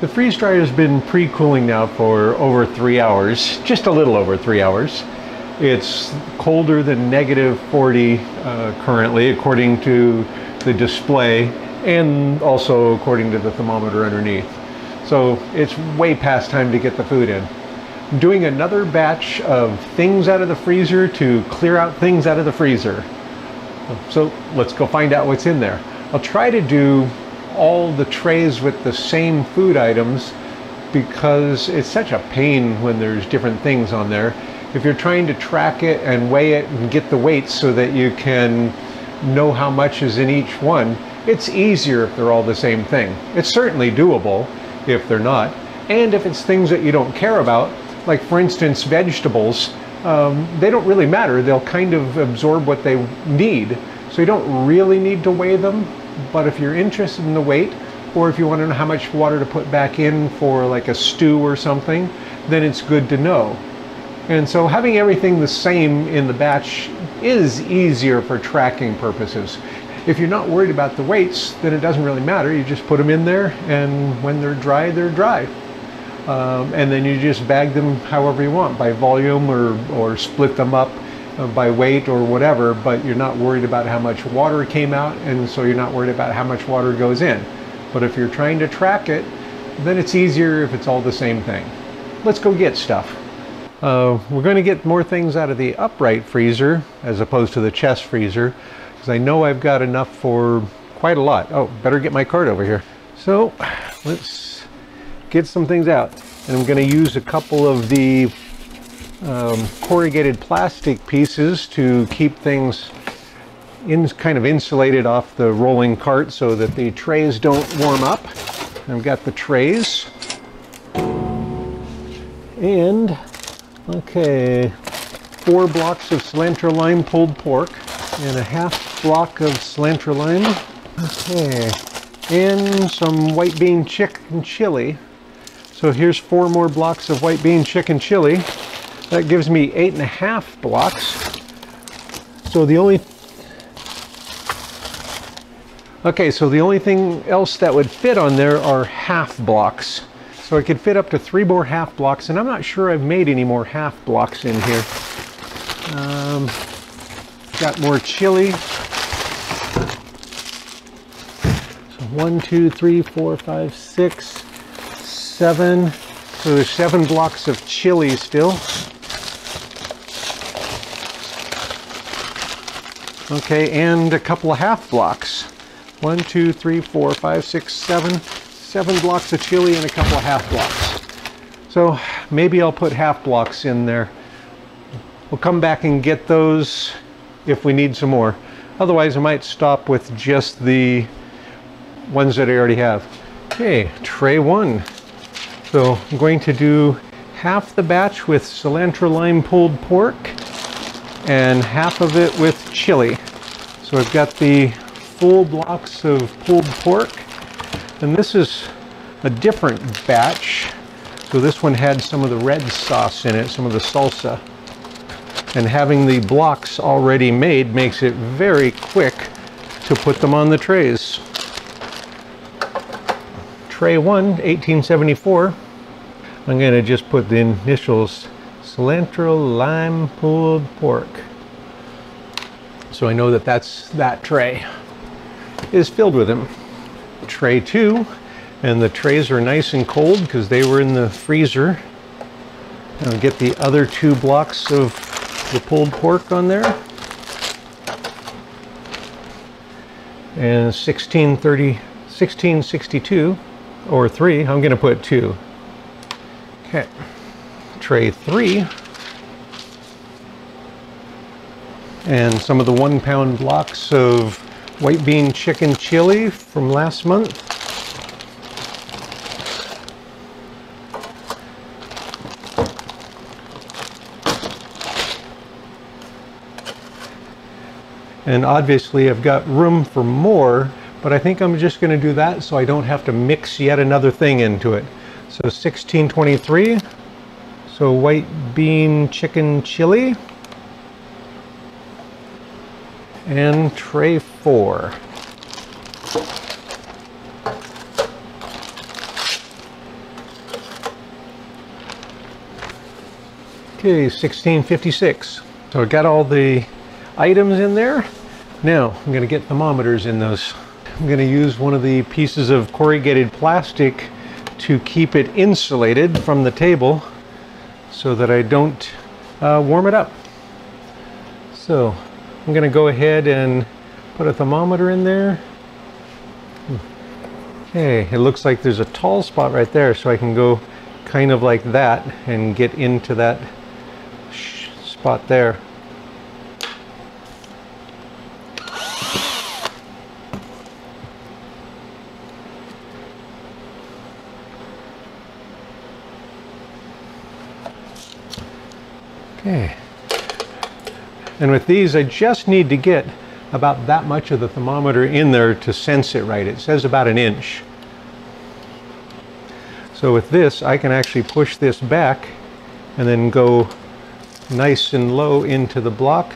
The freeze dryer has been pre-cooling now for over three hours, just a little over three hours. It's colder than negative 40 uh, currently, according to the display, and also according to the thermometer underneath. So it's way past time to get the food in. I'm doing another batch of things out of the freezer to clear out things out of the freezer. So let's go find out what's in there. I'll try to do all the trays with the same food items because it's such a pain when there's different things on there. If you're trying to track it and weigh it and get the weights so that you can know how much is in each one, it's easier if they're all the same thing. It's certainly doable if they're not. And if it's things that you don't care about, like for instance, vegetables, um, they don't really matter. They'll kind of absorb what they need. So you don't really need to weigh them. But if you're interested in the weight, or if you want to know how much water to put back in for like a stew or something, then it's good to know. And so having everything the same in the batch is easier for tracking purposes. If you're not worried about the weights, then it doesn't really matter. You just put them in there, and when they're dry, they're dry. Um, and then you just bag them however you want, by volume or, or split them up by weight or whatever, but you're not worried about how much water came out, and so you're not worried about how much water goes in. But if you're trying to track it, then it's easier if it's all the same thing. Let's go get stuff. Uh, we're going to get more things out of the upright freezer as opposed to the chest freezer because I know I've got enough for quite a lot. Oh, better get my cart over here. So let's get some things out. And I'm going to use a couple of the um, corrugated plastic pieces to keep things in, kind of insulated off the rolling cart so that the trays don't warm up. I've got the trays. And Okay, four blocks of cilantro lime pulled pork and a half block of cilantro lime. Okay, and some white bean chicken chili. So here's four more blocks of white bean chicken chili. That gives me eight and a half blocks. So the only Okay, so the only thing else that would fit on there are half blocks. So I could fit up to three more half blocks, and I'm not sure I've made any more half blocks in here. Um, got more chili. So one, two, three, four, five, six, seven. So there's seven blocks of chili still. Okay, and a couple of half blocks. One, two, three, four, five, six, seven seven blocks of chili and a couple of half blocks. So maybe I'll put half blocks in there. We'll come back and get those if we need some more. Otherwise, I might stop with just the ones that I already have. Okay, tray one. So I'm going to do half the batch with cilantro lime pulled pork and half of it with chili. So I've got the full blocks of pulled pork and this is a different batch. So this one had some of the red sauce in it, some of the salsa. And having the blocks already made makes it very quick to put them on the trays. Tray 1, 1874. I'm going to just put the initials cilantro lime pulled pork. So I know that that's that tray is filled with them tray two. And the trays are nice and cold because they were in the freezer. I'll get the other two blocks of the pulled pork on there. And 1630, 1662 or three, I'm gonna put two. Okay, tray three. And some of the one pound blocks of white bean chicken chili from last month. And obviously I've got room for more, but I think I'm just going to do that so I don't have to mix yet another thing into it. So 1623, so white bean chicken chili. And tray four. Okay, 1656. So I got all the items in there. Now I'm gonna get thermometers in those. I'm gonna use one of the pieces of corrugated plastic to keep it insulated from the table so that I don't uh, warm it up. So I'm going to go ahead and put a thermometer in there. Okay, it looks like there's a tall spot right there so I can go kind of like that and get into that spot there. And with these, I just need to get about that much of the thermometer in there to sense it right. It says about an inch. So with this, I can actually push this back and then go nice and low into the block.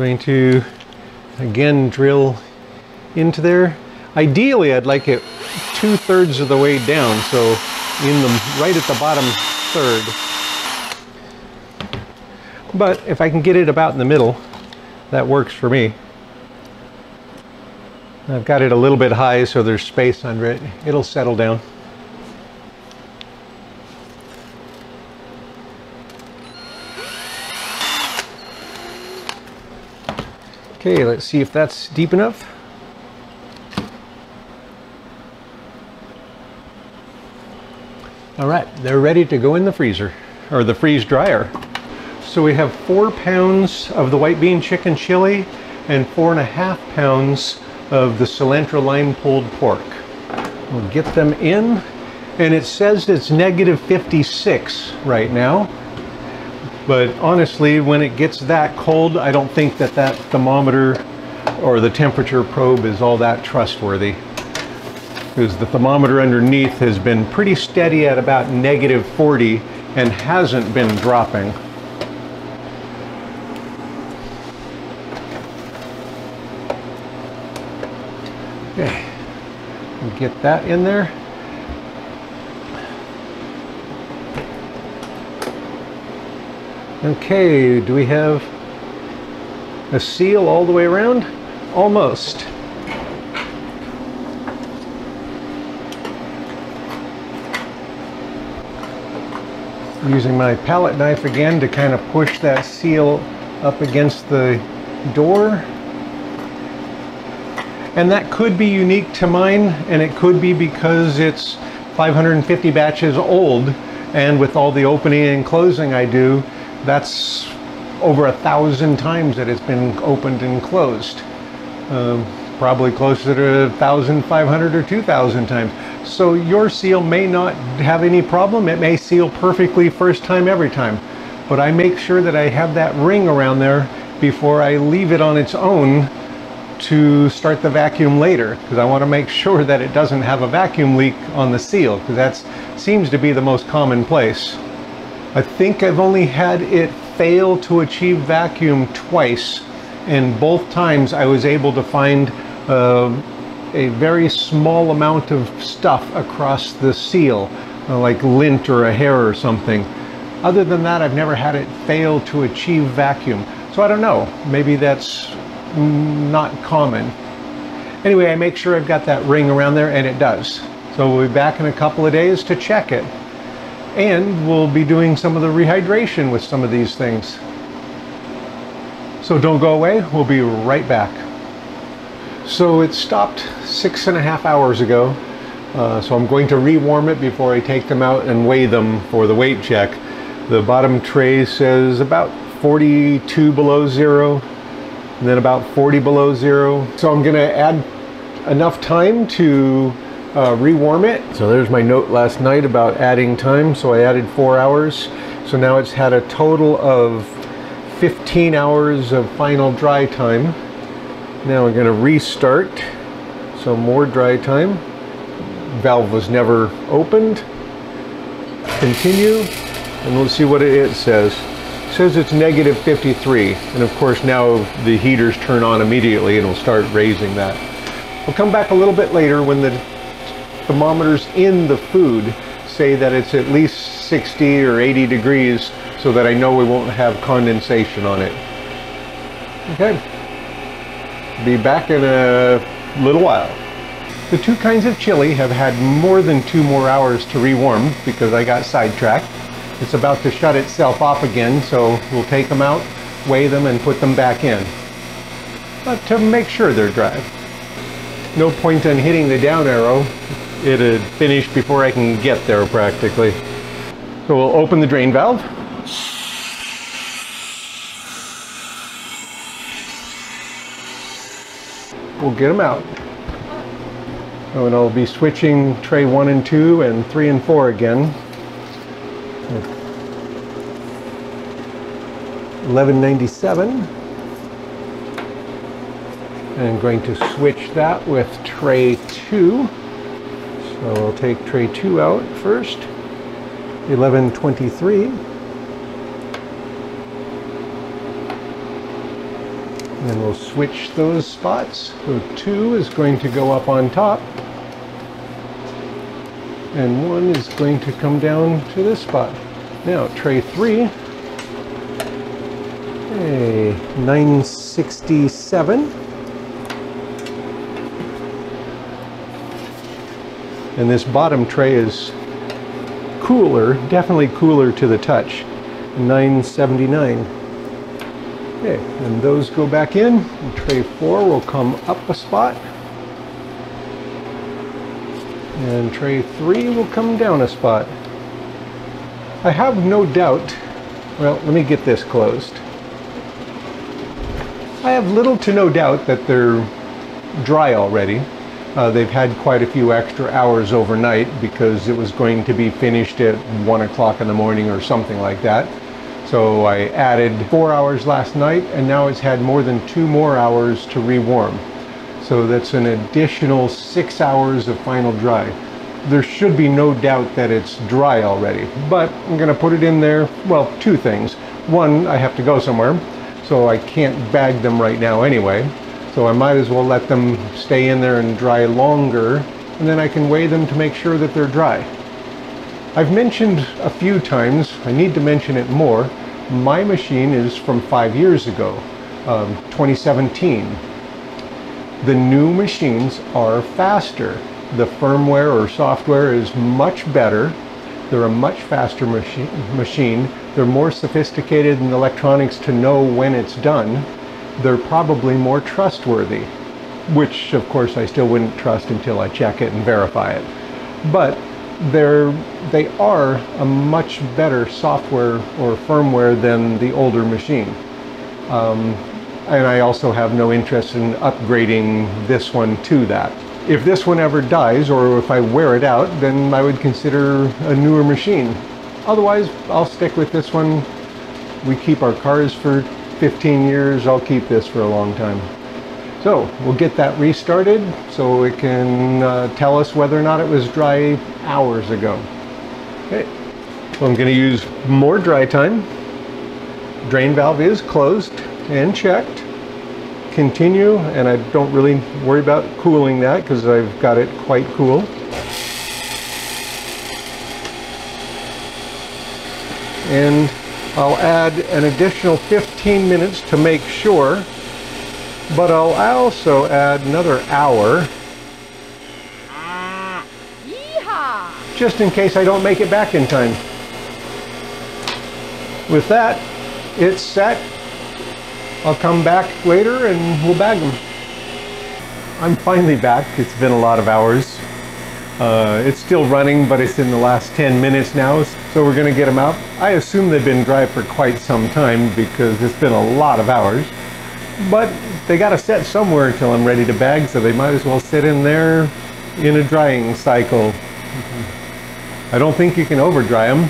Going to again drill into there. Ideally, I'd like it two thirds of the way down, so in the right at the bottom third. But if I can get it about in the middle, that works for me. I've got it a little bit high so there's space under it. It'll settle down. Okay, let's see if that's deep enough. All right, they're ready to go in the freezer, or the freeze dryer. So we have four pounds of the white bean chicken chili and four and a half pounds of the cilantro lime pulled pork. We'll get them in, and it says it's negative 56 right now. But honestly, when it gets that cold, I don't think that that thermometer or the temperature probe is all that trustworthy. Because the thermometer underneath has been pretty steady at about negative 40 and hasn't been dropping. Okay, get that in there. Okay, do we have a seal all the way around? Almost. Using my palette knife again to kind of push that seal up against the door. And that could be unique to mine, and it could be because it's 550 batches old, and with all the opening and closing I do, that's over a thousand times that it's been opened and closed. Um, probably closer to 1,500 or 2,000 times. So your seal may not have any problem. It may seal perfectly first time every time. But I make sure that I have that ring around there before I leave it on its own to start the vacuum later because I want to make sure that it doesn't have a vacuum leak on the seal because that seems to be the most common place. I think I've only had it fail to achieve vacuum twice and both times I was able to find uh, a very small amount of stuff across the seal uh, like lint or a hair or something. Other than that I've never had it fail to achieve vacuum. So I don't know, maybe that's not common. Anyway, I make sure I've got that ring around there and it does. So we'll be back in a couple of days to check it and we'll be doing some of the rehydration with some of these things. So don't go away, we'll be right back. So it stopped six and a half hours ago, uh, so I'm going to rewarm it before I take them out and weigh them for the weight check. The bottom tray says about 42 below zero, and then about 40 below zero. So I'm gonna add enough time to uh, rewarm it. So there's my note last night about adding time. So I added four hours. So now it's had a total of 15 hours of final dry time. Now we're going to restart. So more dry time. Valve was never opened. Continue. And we'll see what it says. It says it's negative 53, and of course now the heaters turn on immediately and will start raising that. We'll come back a little bit later when the thermometers in the food say that it's at least 60 or 80 degrees so that I know we won't have condensation on it. Okay, be back in a little while. The two kinds of chili have had more than two more hours to rewarm because I got sidetracked. It's about to shut itself off again, so we'll take them out, weigh them, and put them back in. But to make sure they're dry. No point in hitting the down arrow. It'd finished before I can get there practically. So we'll open the drain valve. We'll get them out. And I'll be switching tray one and two and three and four again. 1197. And I'm going to switch that with tray two. So I'll take tray two out first. 1123. And then we'll switch those spots. So two is going to go up on top and one is going to come down to this spot. Now tray three, a 967. And this bottom tray is cooler, definitely cooler to the touch, 979. Okay, and those go back in. And tray four will come up a spot and tray three will come down a spot. I have no doubt, well, let me get this closed. I have little to no doubt that they're dry already. Uh, they've had quite a few extra hours overnight because it was going to be finished at one o'clock in the morning or something like that. So I added four hours last night and now it's had more than two more hours to rewarm. So that's an additional six hours of final dry. There should be no doubt that it's dry already, but I'm gonna put it in there, well, two things. One, I have to go somewhere, so I can't bag them right now anyway. So I might as well let them stay in there and dry longer, and then I can weigh them to make sure that they're dry. I've mentioned a few times, I need to mention it more, my machine is from five years ago, um, 2017. The new machines are faster. The firmware or software is much better. They're a much faster machine. machine. They're more sophisticated in electronics to know when it's done. They're probably more trustworthy, which of course I still wouldn't trust until I check it and verify it. But they're, they are a much better software or firmware than the older machine. Um, and I also have no interest in upgrading this one to that. If this one ever dies or if I wear it out, then I would consider a newer machine. Otherwise, I'll stick with this one. We keep our cars for 15 years. I'll keep this for a long time. So we'll get that restarted so it can uh, tell us whether or not it was dry hours ago. Okay, so I'm going to use more dry time. Drain valve is closed and checked. Continue, and I don't really worry about cooling that because I've got it quite cool. And I'll add an additional 15 minutes to make sure, but I'll also add another hour just in case I don't make it back in time. With that, it's set I'll come back later and we'll bag them. I'm finally back. It's been a lot of hours. Uh, it's still running, but it's in the last 10 minutes now, so we're gonna get them out. I assume they've been dry for quite some time because it's been a lot of hours, but they gotta set somewhere until I'm ready to bag, so they might as well sit in there in a drying cycle. I don't think you can over dry them.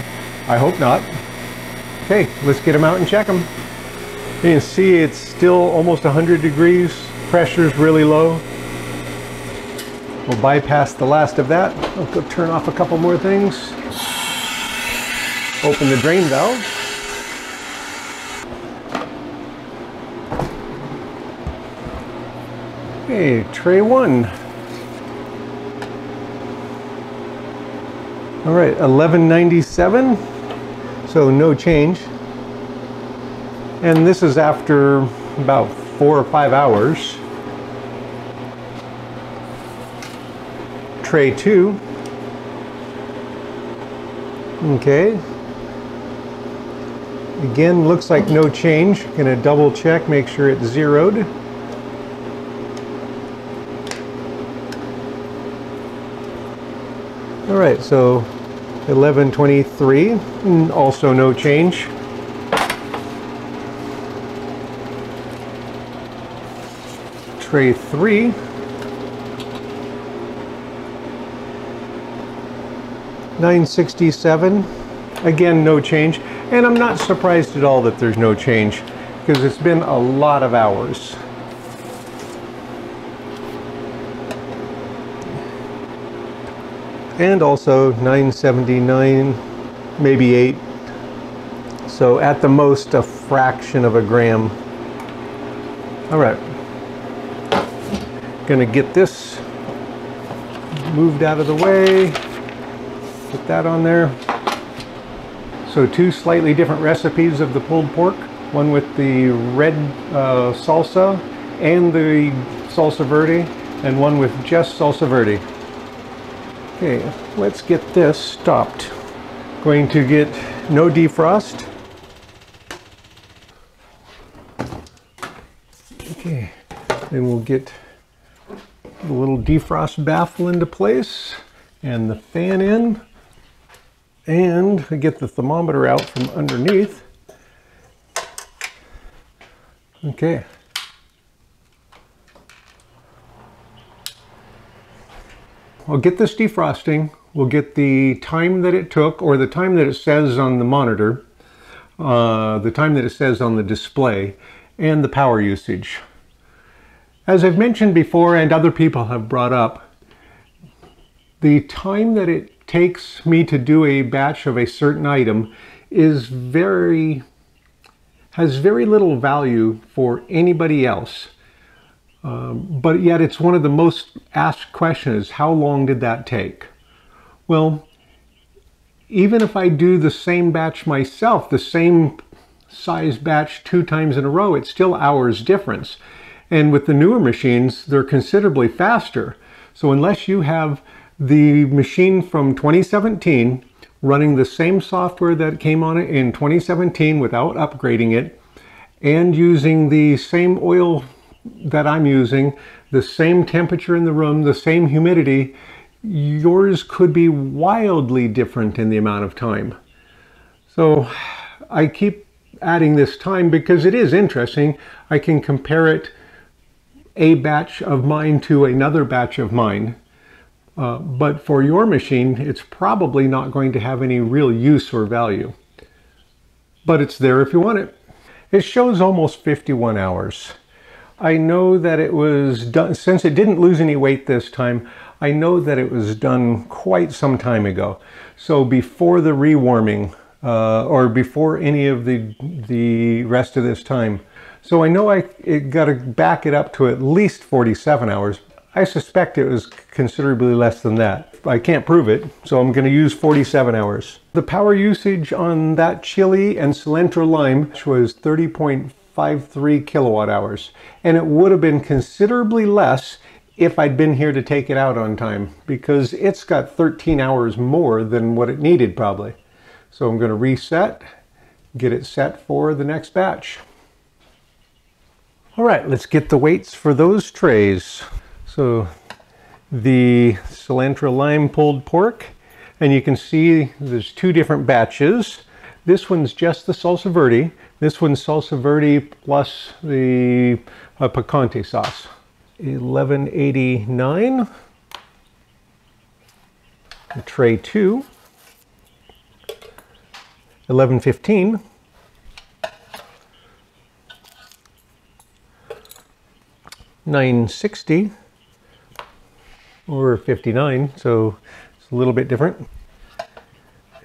I hope not. Okay, let's get them out and check them. You can see it's still almost 100 degrees. Pressure's really low. We'll bypass the last of that. I'll turn off a couple more things. Open the drain valve. Okay, tray one. All right, 1197, so no change. And this is after about four or five hours. Tray two. Okay, Again, looks like no change. Gonna double check, make sure it's zeroed. All right, so 1123, also no change. Tray 3. Nine sixty-seven, again no change, and I'm not surprised at all that there's no change because it's been a lot of hours. and also 979 maybe 8 so at the most a fraction of a gram. All right. Gonna get this moved out of the way. Put that on there so two slightly different recipes of the pulled pork one with the red uh, salsa and the salsa verde and one with just salsa verde Okay, let's get this stopped. Going to get no defrost. Okay, then we'll get the little defrost baffle into place and the fan in and get the thermometer out from underneath. Okay, I'll get this defrosting. We'll get the time that it took or the time that it says on the monitor, uh, the time that it says on the display, and the power usage. As I've mentioned before and other people have brought up, the time that it takes me to do a batch of a certain item is very, has very little value for anybody else. Um, but yet it's one of the most asked questions, how long did that take? Well, even if I do the same batch myself, the same size batch two times in a row, it's still hours difference. And with the newer machines, they're considerably faster. So unless you have the machine from 2017 running the same software that came on it in 2017 without upgrading it, and using the same oil that I'm using, the same temperature in the room, the same humidity, yours could be wildly different in the amount of time. So I keep adding this time because it is interesting. I can compare it, a batch of mine to another batch of mine. Uh, but for your machine, it's probably not going to have any real use or value. But it's there if you want it. It shows almost 51 hours. I know that it was done, since it didn't lose any weight this time, I know that it was done quite some time ago. So before the rewarming, uh, or before any of the, the rest of this time. So I know I got to back it up to at least 47 hours. I suspect it was considerably less than that. I can't prove it, so I'm going to use 47 hours. The power usage on that chili and cilantro lime was 30.53 kilowatt hours. And it would have been considerably less if I'd been here to take it out on time because it's got 13 hours more than what it needed probably. So I'm going to reset, get it set for the next batch. All right, let's get the weights for those trays. So the cilantro lime pulled pork, and you can see there's two different batches. This one's just the salsa verde. This one's salsa verde plus the uh, picante sauce. 1189. Tray 2. 1115. Nine sixty or fifty nine, so it's a little bit different.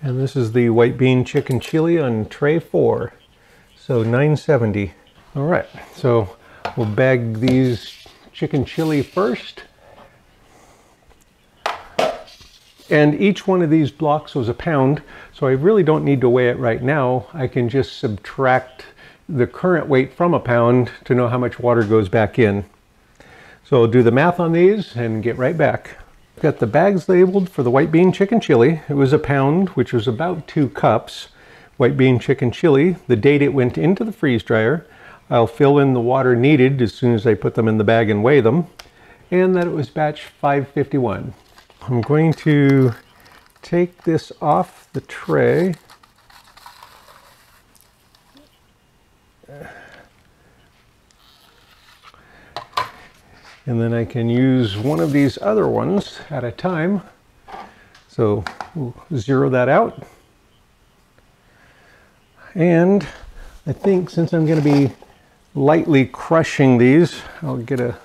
And this is the white bean chicken chili on tray four. So 970. All right, so we'll bag these chicken chili first. And each one of these blocks was a pound, so I really don't need to weigh it right now. I can just subtract the current weight from a pound to know how much water goes back in. So do the math on these and get right back. Got the bags labeled for the white bean chicken chili. It was a pound, which was about two cups. White bean chicken chili, the date it went into the freeze dryer. I'll fill in the water needed as soon as I put them in the bag and weigh them. And that it was batch 551. I'm going to take this off the tray. And then I can use one of these other ones at a time. So we'll zero that out. And I think since I'm going to be lightly crushing these, I'll get a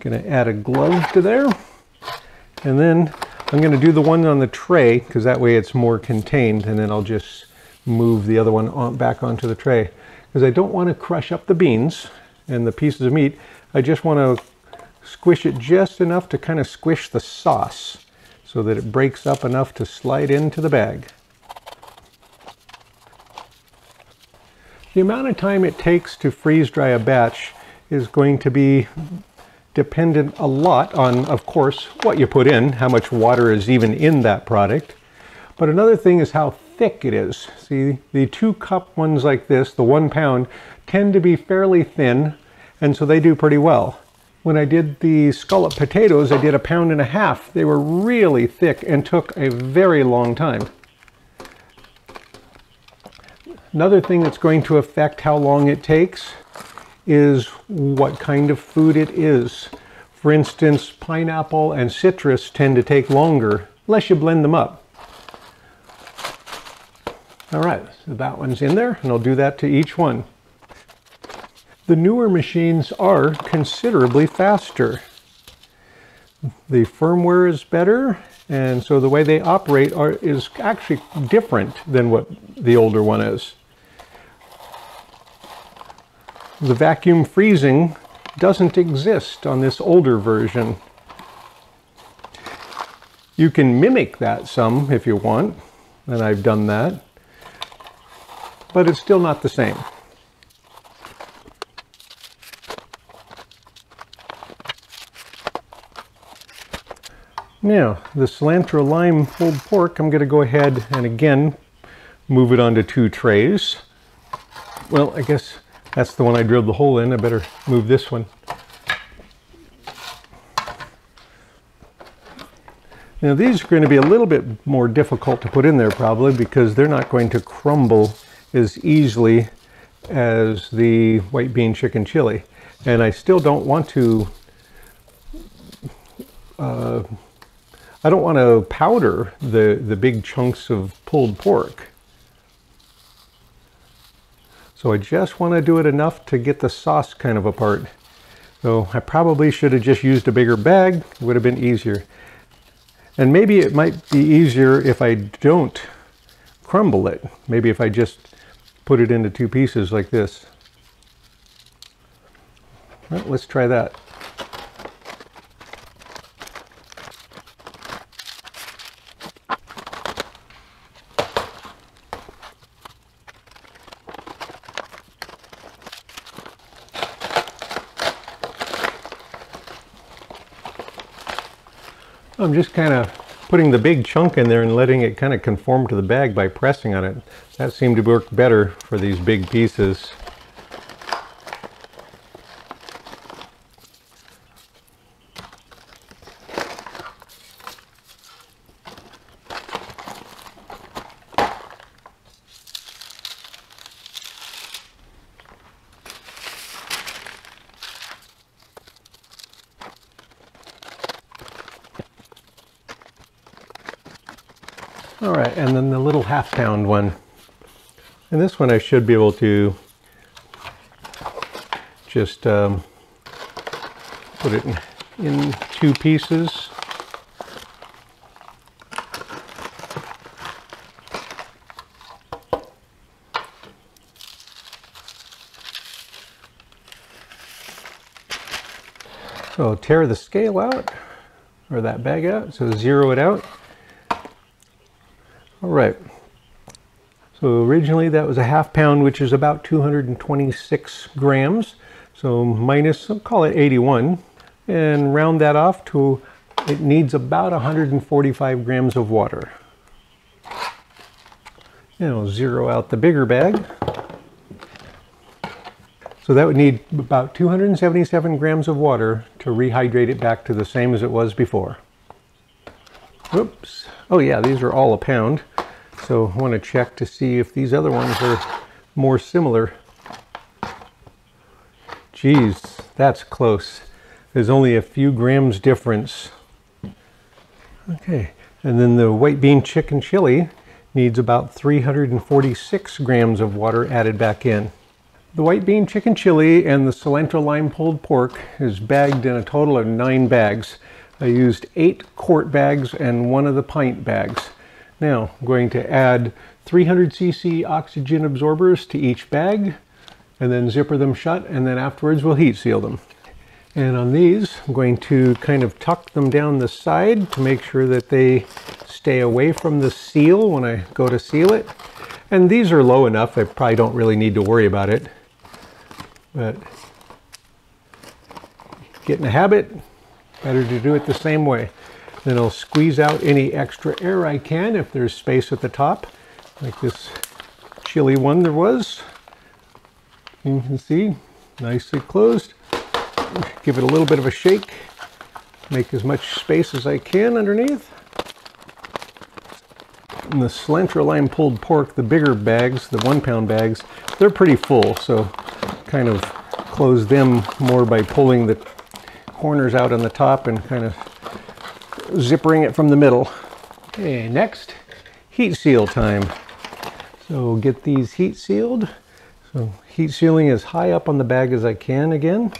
going to add a glove to there. And then I'm going to do the one on the tray because that way it's more contained and then I'll just move the other one on, back onto the tray because I don't want to crush up the beans and the pieces of meat. I just want to squish it just enough to kind of squish the sauce so that it breaks up enough to slide into the bag. The amount of time it takes to freeze dry a batch is going to be dependent a lot on, of course, what you put in, how much water is even in that product. But another thing is how thick it is. See, the two cup ones like this, the one pound, tend to be fairly thin, and so they do pretty well. When I did the scallop potatoes, I did a pound and a half. They were really thick and took a very long time. Another thing that's going to affect how long it takes is what kind of food it is. For instance, pineapple and citrus tend to take longer, unless you blend them up. All right, so that one's in there, and I'll do that to each one. The newer machines are considerably faster. The firmware is better, and so the way they operate are, is actually different than what the older one is. The vacuum freezing doesn't exist on this older version. You can mimic that some if you want, and I've done that, but it's still not the same. Now, the cilantro lime pulled pork, I'm going to go ahead and again move it onto two trays. Well, I guess that's the one I drilled the hole in. I better move this one. Now these are going to be a little bit more difficult to put in there probably because they're not going to crumble as easily as the white bean chicken chili. And I still don't want to, uh, I don't want to powder the, the big chunks of pulled pork. So I just want to do it enough to get the sauce kind of apart. So I probably should have just used a bigger bag, it would have been easier. And maybe it might be easier if I don't crumble it. Maybe if I just put it into two pieces like this. Well, let's try that. I'm just kind of putting the big chunk in there and letting it kind of conform to the bag by pressing on it. That seemed to work better for these big pieces. All right, and then the little half pound one. And this one I should be able to just um, put it in, in two pieces. So tare the scale out, or that bag out, so zero it out. Right. So originally that was a half pound, which is about 226 grams. So minus, I'll call it 81, and round that off to, it needs about 145 grams of water. And I'll zero out the bigger bag. So that would need about 277 grams of water to rehydrate it back to the same as it was before. Oops. Oh yeah, these are all a pound. So I want to check to see if these other ones are more similar. Geez, that's close. There's only a few grams difference. Okay, and then the white bean chicken chili needs about 346 grams of water added back in. The white bean chicken chili and the cilantro lime pulled pork is bagged in a total of nine bags. I used eight quart bags and one of the pint bags. Now I'm going to add 300 cc oxygen absorbers to each bag and then zipper them shut and then afterwards we'll heat seal them. And on these I'm going to kind of tuck them down the side to make sure that they stay away from the seal when I go to seal it. And these are low enough I probably don't really need to worry about it. But get in the habit, better to do it the same way. Then I'll squeeze out any extra air I can if there's space at the top, like this chili one there was. You can see, nicely closed. Give it a little bit of a shake, make as much space as I can underneath. And the cilantro lime pulled pork, the bigger bags, the one pound bags, they're pretty full, so kind of close them more by pulling the corners out on the top and kind of zippering it from the middle. Okay, next, heat seal time. So get these heat sealed. So heat sealing as high up on the bag as I can again.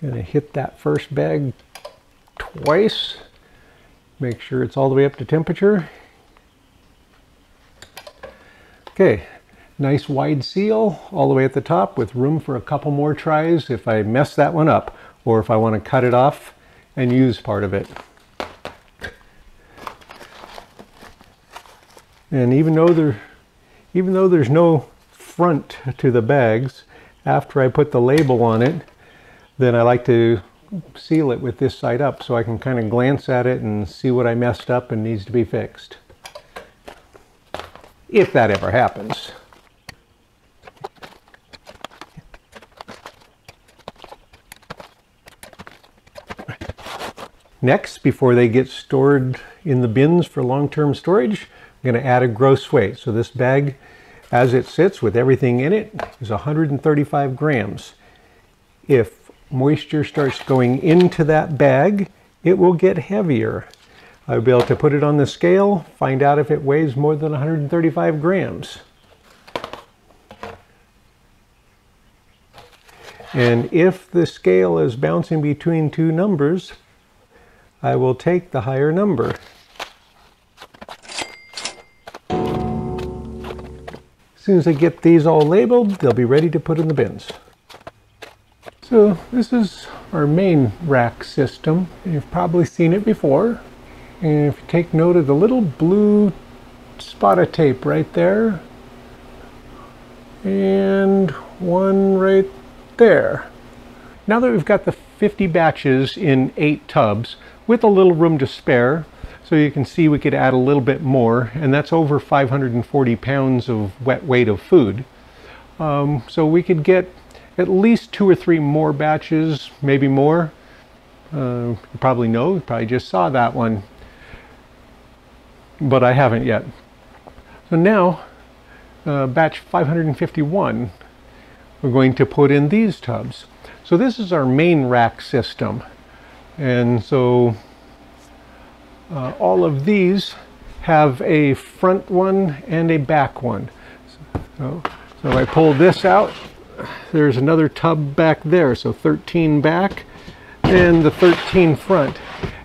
Gonna hit that first bag twice. Make sure it's all the way up to temperature. Okay, nice wide seal all the way at the top with room for a couple more tries if I mess that one up or if I want to cut it off and use part of it. And even though there, even though there's no front to the bags, after I put the label on it, then I like to seal it with this side up so I can kind of glance at it and see what I messed up and needs to be fixed. If that ever happens. Next, before they get stored in the bins for long-term storage, I'm going to add a gross weight. So this bag, as it sits with everything in it, is 135 grams. If moisture starts going into that bag, it will get heavier. I'll be able to put it on the scale, find out if it weighs more than 135 grams. And if the scale is bouncing between two numbers, I will take the higher number. As soon as I get these all labeled, they'll be ready to put in the bins. So this is our main rack system. You've probably seen it before. And if you take note of the little blue spot of tape right there, and one right there. Now that we've got the 50 batches in eight tubs, with a little room to spare. So you can see we could add a little bit more, and that's over 540 pounds of wet weight of food. Um, so we could get at least two or three more batches, maybe more. Uh, you probably know, you probably just saw that one, but I haven't yet. So now, uh, batch 551, we're going to put in these tubs. So this is our main rack system. And so uh, all of these have a front one and a back one. So, so if I pull this out, there's another tub back there. So 13 back and the 13 front.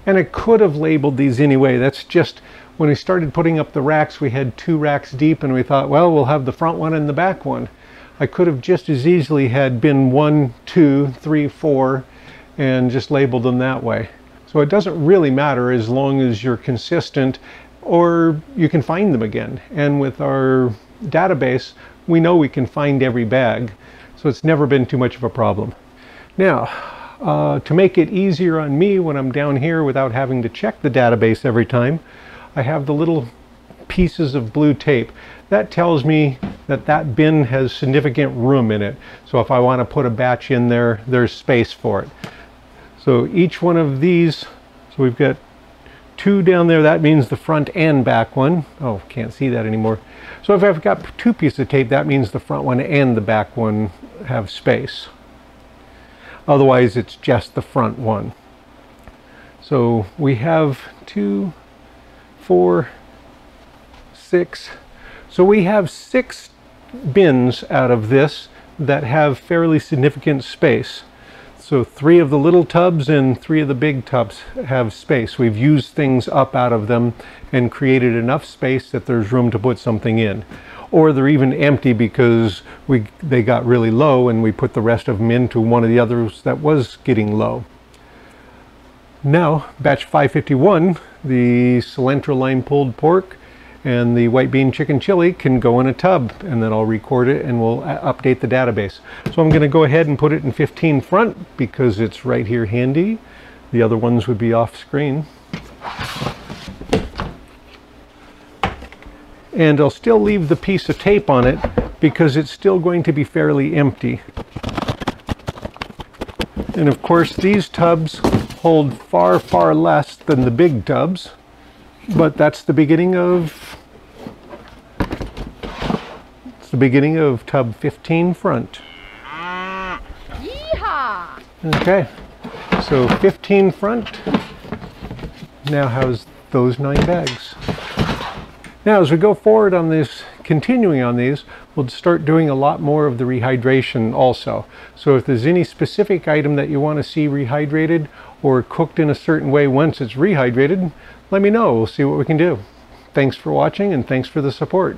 And I could have labeled these anyway. That's just when we started putting up the racks, we had two racks deep and we thought, well, we'll have the front one and the back one. I could have just as easily had bin one, two, three, four, and just labeled them that way. So it doesn't really matter as long as you're consistent or you can find them again. And with our database, we know we can find every bag. So it's never been too much of a problem. Now, uh, to make it easier on me when I'm down here without having to check the database every time, I have the little pieces of blue tape. That tells me that that bin has significant room in it. So if I want to put a batch in there, there's space for it. So each one of these, so we've got two down there, that means the front and back one. Oh, can't see that anymore. So if I've got two pieces of tape, that means the front one and the back one have space. Otherwise, it's just the front one. So we have two, four, six. So we have six bins out of this that have fairly significant space. So three of the little tubs and three of the big tubs have space. We've used things up out of them and created enough space that there's room to put something in or they're even empty because we they got really low and we put the rest of them into one of the others that was getting low. Now, batch 551, the cilantro lime pulled pork and the white bean chicken chili can go in a tub and then I'll record it and we'll uh, update the database. So I'm going to go ahead and put it in 15 front because it's right here handy. The other ones would be off screen. and I'll still leave the piece of tape on it because it's still going to be fairly empty. And of course these tubs hold far, far less than the big tubs, but that's the beginning of it's the beginning of tub 15 front. Yeehaw! Okay, so 15 front now has those nine bags. Now as we go forward on this, continuing on these, we'll start doing a lot more of the rehydration also. So if there's any specific item that you want to see rehydrated or cooked in a certain way once it's rehydrated, let me know. We'll see what we can do. Thanks for watching and thanks for the support.